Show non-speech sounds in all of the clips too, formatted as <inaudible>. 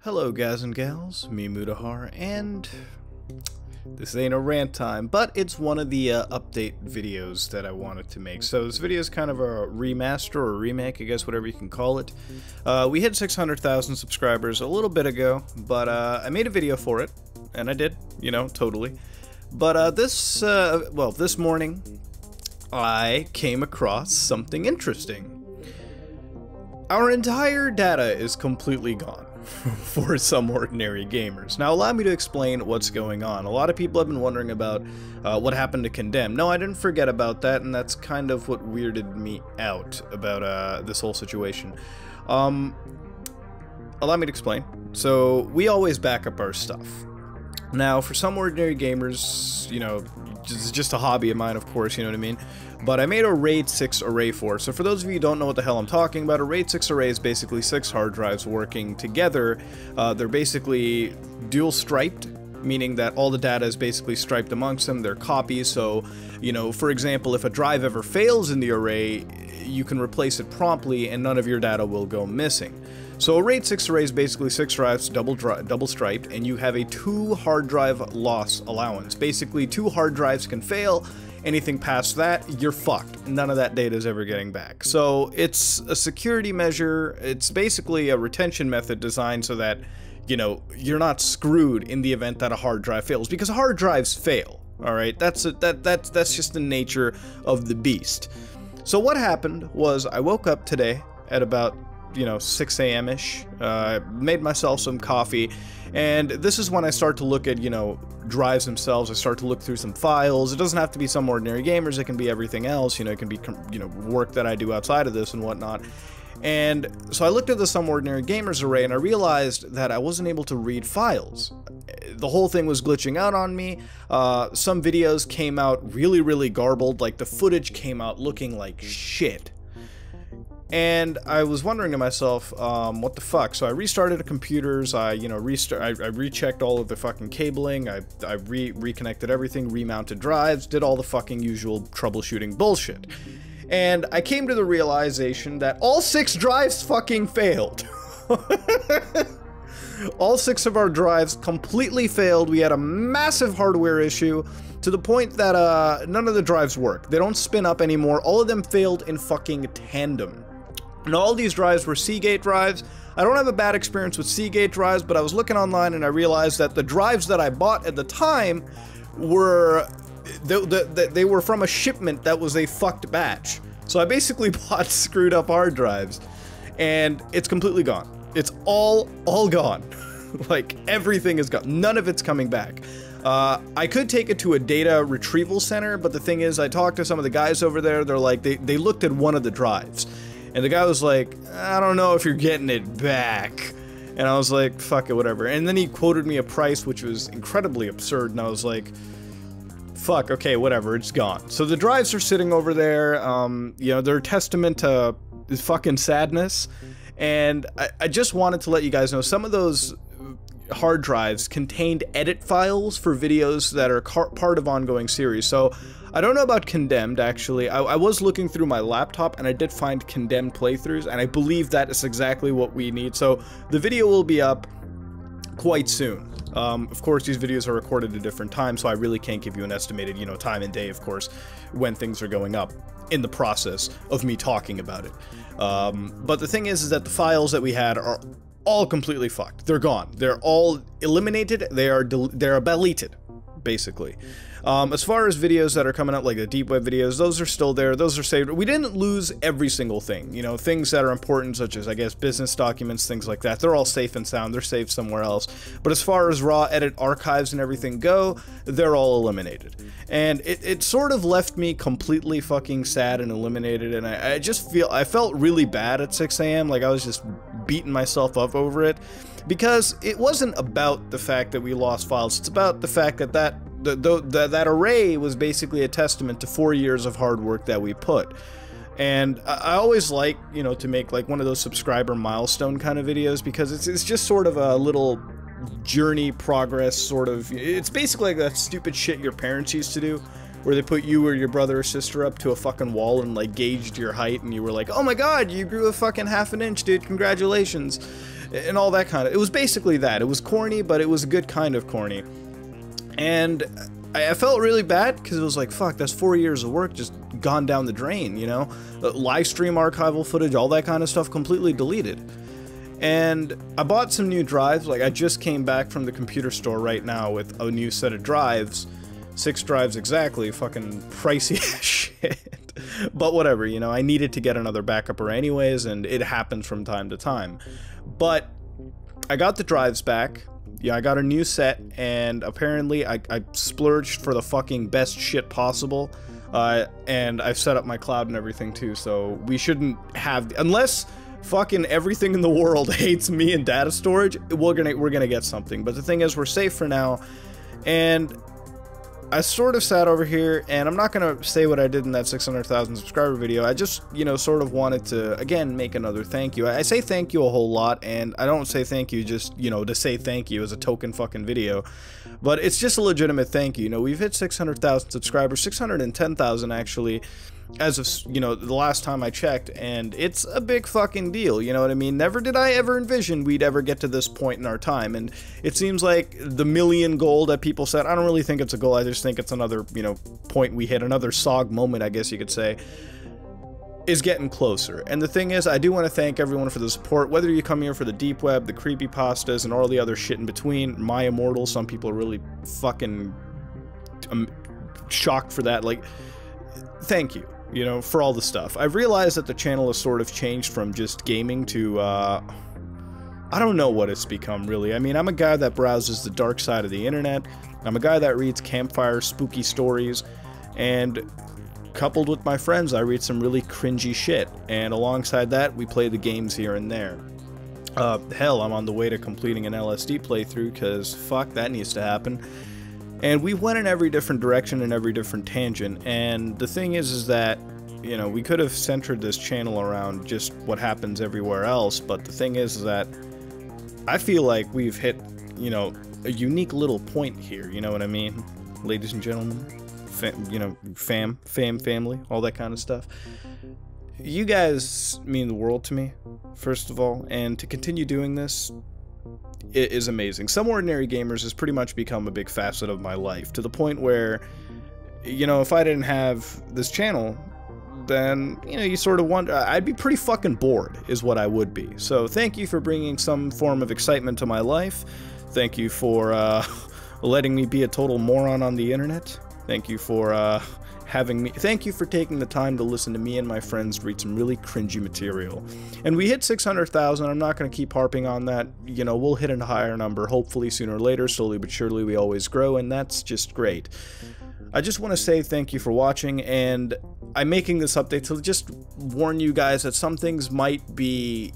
Hello, guys and gals, me Mutahar, and this ain't a rant time, but it's one of the uh, update videos that I wanted to make. So this video is kind of a remaster or remake, I guess, whatever you can call it. Uh, we hit 600,000 subscribers a little bit ago, but uh, I made a video for it, and I did, you know, totally. But uh, this, uh, well, this morning, I came across something interesting. Our entire data is completely gone <laughs> for some ordinary gamers. Now, allow me to explain what's going on. A lot of people have been wondering about uh, what happened to Condemn. No, I didn't forget about that, and that's kind of what weirded me out about uh, this whole situation. Um, allow me to explain. So, we always back up our stuff. Now, for some ordinary gamers, you know, it's just a hobby of mine, of course, you know what I mean? But I made a RAID 6 array for. So for those of you who don't know what the hell I'm talking about, a RAID 6 array is basically six hard drives working together. Uh, they're basically dual striped, meaning that all the data is basically striped amongst them. They're copies, so, you know, for example, if a drive ever fails in the array, you can replace it promptly and none of your data will go missing. So a RAID 6 array is basically 6 drives double, dri double striped, and you have a 2 hard drive loss allowance. Basically, 2 hard drives can fail, anything past that, you're fucked. None of that data is ever getting back. So it's a security measure, it's basically a retention method designed so that, you know, you're not screwed in the event that a hard drive fails, because hard drives fail. All right, that's a, that that's that's just the nature of the beast. So what happened was I woke up today at about you know 6 a.m. ish. Uh, made myself some coffee, and this is when I start to look at you know drives themselves. I start to look through some files. It doesn't have to be some ordinary gamers. It can be everything else. You know, it can be you know work that I do outside of this and whatnot. And so I looked at the Some Ordinary Gamers array and I realized that I wasn't able to read files. The whole thing was glitching out on me. Uh, some videos came out really, really garbled, like the footage came out looking like shit. And I was wondering to myself, um, what the fuck? So I restarted the computers. I, you know, restart. I, I rechecked all of the fucking cabling. I, I re reconnected everything, remounted drives, did all the fucking usual troubleshooting bullshit. And I came to the realization that all six drives fucking failed. <laughs> all six of our drives completely failed. We had a massive hardware issue to the point that uh, none of the drives work. They don't spin up anymore. All of them failed in fucking tandem. And all these drives were Seagate drives. I don't have a bad experience with Seagate drives, but I was looking online and I realized that the drives that I bought at the time were they, they, they were from a shipment that was a fucked batch. So I basically <laughs> bought screwed up hard drives and it's completely gone. It's all all gone. <laughs> like everything is gone. None of it's coming back. Uh, I could take it to a data retrieval center, but the thing is, I talked to some of the guys over there. They're like, they, they looked at one of the drives and the guy was like, I don't know if you're getting it back. And I was like, fuck it, whatever. And then he quoted me a price which was incredibly absurd, and I was like, fuck, okay, whatever, it's gone. So the drives are sitting over there, um, you know, they're a testament to fucking sadness. And I, I just wanted to let you guys know some of those hard drives contained edit files for videos that are part of ongoing series. So I don't know about Condemned, actually. I, I, was looking through my laptop and I did find Condemned playthroughs, and I believe that is exactly what we need. So the video will be up quite soon. Um, of course, these videos are recorded at different times, so I really can't give you an estimated, you know, time and day, of course, when things are going up in the process of me talking about it. Um, but the thing is, is that the files that we had are all completely fucked. They're gone. They're all eliminated. They are they're deleted, basically. Um, as far as videos that are coming out, like the deep web videos, those are still there. Those are saved. We didn't lose every single thing. You know, things that are important, such as, I guess, business documents, things like that, they're all safe and sound. They're saved somewhere else. But as far as raw edit archives and everything go, they're all eliminated. And it, it sort of left me completely fucking sad and eliminated. And I, I just feel, I felt really bad at 6 a.m. Like I was just beating myself up over it because it wasn't about the fact that we lost files. It's about the fact that that the, the, that array was basically a testament to four years of hard work that we put. And I always like, you know, to make like one of those subscriber milestone kind of videos because it's, it's just sort of a little journey progress sort of. It's basically like that stupid shit your parents used to do where they put you or your brother or sister up to a fucking wall and like gauged your height and you were like, oh my god, you grew a fucking half an inch, dude, congratulations and all that kind of. It was basically that. It was corny, but it was a good kind of corny. And I, I felt really bad because it was like, fuck, that's four years of work just gone down the drain, you know? Uh, live stream archival footage, all that kind of stuff completely deleted. And I bought some new drives. Like, I just came back from the computer store right now with a new set of drives. Six drives exactly, fucking pricey <laughs> shit. but whatever, you know, I needed to get another backuper anyways, and it happens from time to time. But I got the drives back. Yeah, I got a new set, and apparently I, I splurged for the fucking best shit possible. Uh, and I've set up my cloud and everything too, so we shouldn't have unless fucking everything in the world <laughs> hates me and data storage. We're gonna we're gonna get something, but the thing is, we're safe for now, and I sort of sat over here, and I'm not going to say what I did in that 600,000 subscriber video. I just, you know, sort of wanted to, again, make another thank you. I say thank you a whole lot, and I don't say thank you just, you know, to say thank you as a token fucking video. But it's just a legitimate thank you. You know, we've hit 600,000 subscribers, 610,000 actually, as of, you know, the last time I checked, and it's a big fucking deal, you know what I mean? Never did I ever envision we'd ever get to this point in our time, and it seems like the million goal that people said, I don't really think it's a goal, I just think it's another, you know, point we hit, another SOG moment, I guess you could say is getting closer. And the thing is, I do want to thank everyone for the support, whether you come here for the deep web, the creepy pastas, and all the other shit in between. My Immortal, some people are really fucking um, shocked for that. Like, thank you you know, for all the stuff. I've realized that the channel has sort of changed from just gaming to, uh, I don't know what it's become, really. I mean, I'm a guy that browses the dark side of the internet. I'm a guy that reads campfire spooky stories, and coupled with my friends, I read some really cringy shit. And alongside that, we play the games here and there. Uh, hell, I'm on the way to completing an LSD playthrough, because fuck, that needs to happen. And we went in every different direction and every different tangent. And the thing is, is that, you know, we could have centered this channel around just what happens everywhere else. But the thing is, that I feel like we've hit, you know, a unique little point here. You know what I mean? Ladies and gentlemen, fam, you know, fam, fam, family, all that kind of stuff. You guys mean the world to me, first of all. And to continue doing this, it is amazing. Some Ordinary Gamers has pretty much become a big facet of my life to the point where, you know, if I didn't have this channel, then, you know, you sort of wonder, I'd be pretty fucking bored, is what I would be. So thank you for bringing some form of excitement to my life. Thank you for uh, <laughs> letting me be a total moron on the internet. Thank you for uh, having me. Thank you for taking the time to listen to me and my friends read some really cringy material. And we hit 600,000. I'm not going to keep harping on that. You know, we'll hit a higher number, hopefully sooner or later. Slowly but surely, we always grow, and that's just great. I just want to say thank you for watching, and I'm making this update to just warn you guys that some things might be.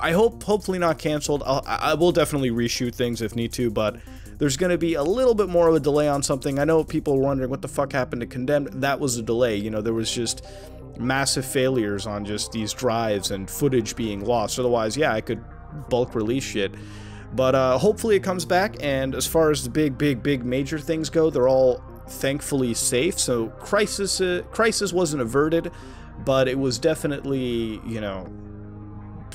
I hope, hopefully, not canceled. I'll, I will definitely reshoot things if need to, but there's going to be a little bit more of a delay on something. I know people are wondering what the fuck happened to Condemned. That was a delay. You know, there was just massive failures on just these drives and footage being lost. Otherwise, yeah, I could bulk release shit. But uh, hopefully it comes back, and as far as the big, big, big major things go, they're all thankfully safe. So crisis, uh, crisis wasn't averted, but it was definitely, you know,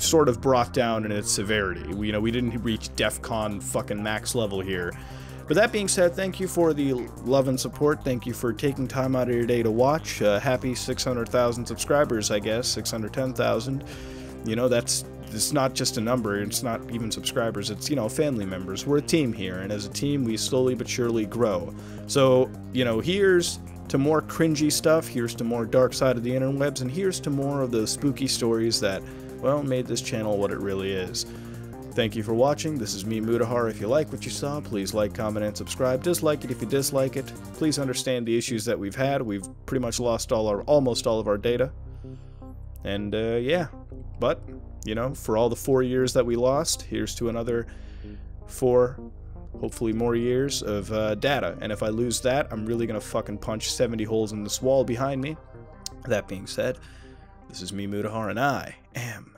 sort of brought down in its severity. We, you know, we didn't reach DEFCON fucking max level here. But that being said, thank you for the love and support. Thank you for taking time out of your day to watch. Uh, happy 600,000 subscribers, I guess. 610,000. You know, that's it's not just a number. It's not even subscribers. It's, you know, family members. We're a team here. And as a team, we slowly but surely grow. So, you know, here's to more cringy stuff. Here's to more dark side of the interwebs. And here's to more of the spooky stories that well, made this channel what it really is. Thank you for watching. This is me, Mutahar. If you like what you saw, please like, comment, and subscribe. Dislike it if you dislike it. Please understand the issues that we've had. We've pretty much lost all our, almost all of our data. And, uh, yeah. But, you know, for all the four years that we lost, here's to another four, hopefully more years of uh, data. And if I lose that, I'm really gonna fucking punch 70 holes in this wall behind me. That being said, this is me, Mutahar, and I am